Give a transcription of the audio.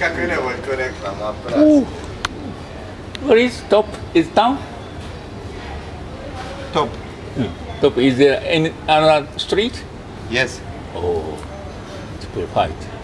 Scacco in vuol conectare, ma Ooh. What is top? Is down? Top. Hmm. Top is there any another street? Yes. Oh, it's perfect.